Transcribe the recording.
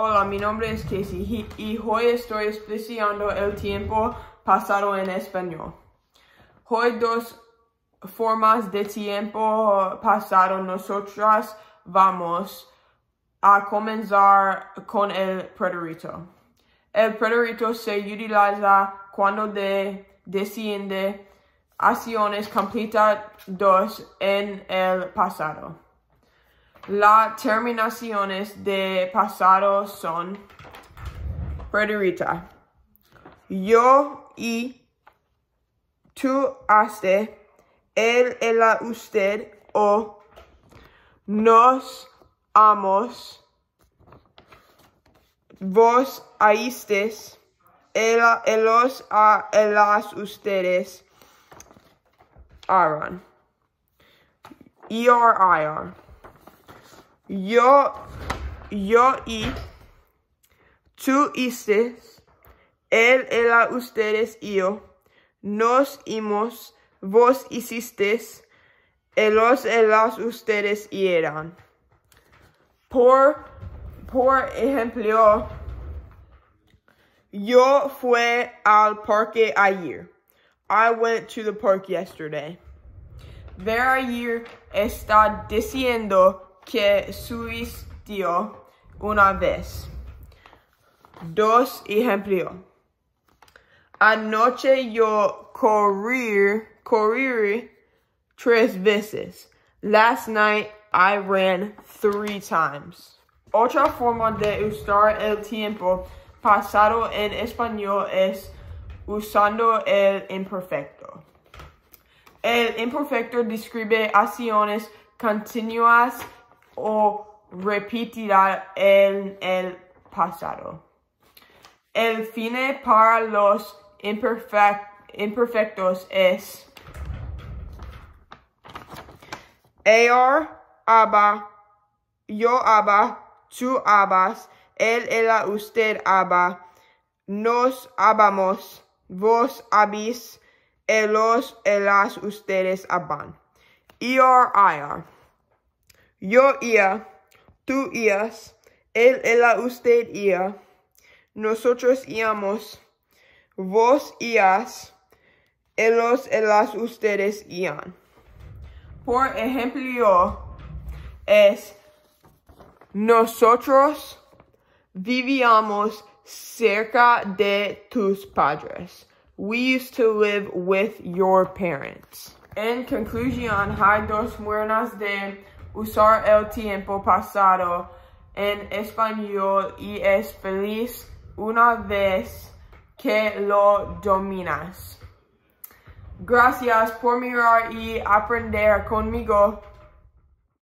Hola, mi nombre es Casey y hoy estoy explicando el tiempo pasado en español. Hoy dos formas de tiempo pasado nosotras vamos a comenzar con el pretérito. El pretérito se utiliza cuando de, desciende acciones dos en el pasado. Las terminaciones de pasado son pretérita. Yo y tú haste, él, ella, usted o nos amos, vos aístes, ella, ellos, a, ellas, ustedes, Aaron. E-R-I-R. Yo, yo y, tú istes, él, ella, ustedes y yo, nos himos, vos hicisteis, ellos, ellas, ustedes y eran. Por, por ejemplo, yo fui al parque ayer. I went to the park yesterday. Ver ayer está diciendo que subiste una vez. Dos ejemplos. Anoche yo corrí, corrí tres veces. Last night I ran three times. Otra forma de usar el tiempo pasado en español es usando el imperfecto. El imperfecto describe acciones continuas o repetidas en el pasado. El fin para los imperfectos es er, aba, yo aba, tú abas, él, ella, usted aba, nos abamos, vos habéis, ellos, ellas, ustedes aban. ER, IR. Yo ia, tú ias, él, ella, usted ia, nosotros íamos, vos ias, ellos, ellas, ustedes ian. Por ejemplo, es nosotros vivíamos cerca de tus padres. We used to live with your parents. En conclusión, hay dos formas de usar el tiempo pasado en español y es feliz una vez que lo dominas. Gracias por mirar y aprender conmigo.